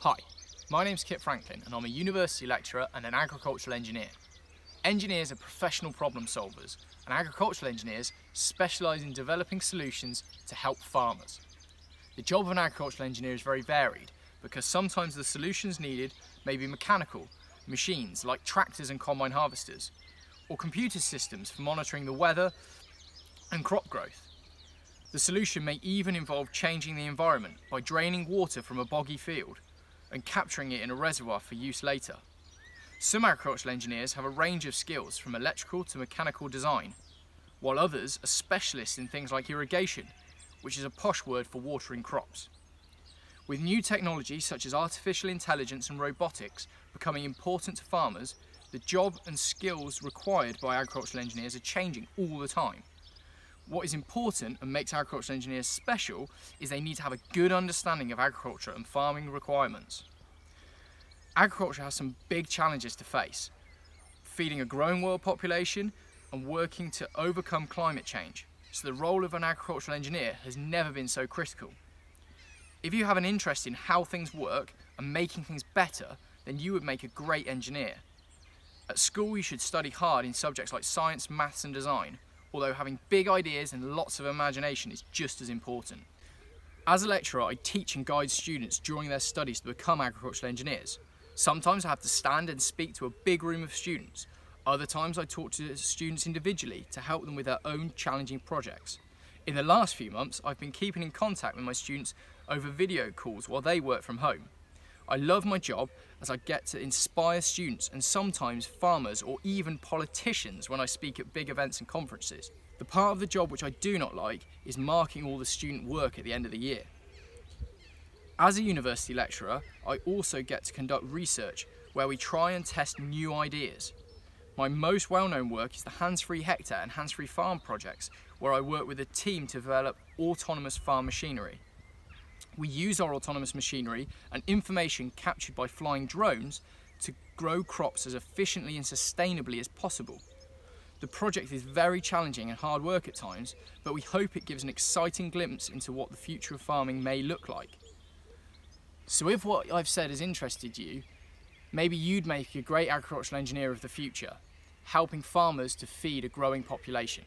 Hi, my name's Kit Franklin and I'm a university lecturer and an agricultural engineer. Engineers are professional problem solvers and agricultural engineers specialise in developing solutions to help farmers. The job of an agricultural engineer is very varied because sometimes the solutions needed may be mechanical, machines like tractors and combine harvesters, or computer systems for monitoring the weather and crop growth. The solution may even involve changing the environment by draining water from a boggy field and capturing it in a reservoir for use later. Some agricultural engineers have a range of skills from electrical to mechanical design, while others are specialists in things like irrigation, which is a posh word for watering crops. With new technology such as artificial intelligence and robotics becoming important to farmers, the job and skills required by agricultural engineers are changing all the time. What is important and makes agricultural engineers special is they need to have a good understanding of agriculture and farming requirements. Agriculture has some big challenges to face. Feeding a growing world population and working to overcome climate change. So the role of an agricultural engineer has never been so critical. If you have an interest in how things work and making things better, then you would make a great engineer. At school you should study hard in subjects like science, maths and design, although having big ideas and lots of imagination is just as important. As a lecturer, I teach and guide students during their studies to become agricultural engineers. Sometimes I have to stand and speak to a big room of students. Other times I talk to students individually to help them with their own challenging projects. In the last few months, I've been keeping in contact with my students over video calls while they work from home. I love my job as I get to inspire students and sometimes farmers or even politicians when I speak at big events and conferences. The part of the job which I do not like is marking all the student work at the end of the year. As a university lecturer, I also get to conduct research where we try and test new ideas. My most well-known work is the Hands-Free Hectare and Hands-Free Farm projects, where I work with a team to develop autonomous farm machinery. We use our autonomous machinery and information captured by flying drones to grow crops as efficiently and sustainably as possible. The project is very challenging and hard work at times, but we hope it gives an exciting glimpse into what the future of farming may look like. So if what I've said has interested you, maybe you'd make a great agricultural engineer of the future, helping farmers to feed a growing population.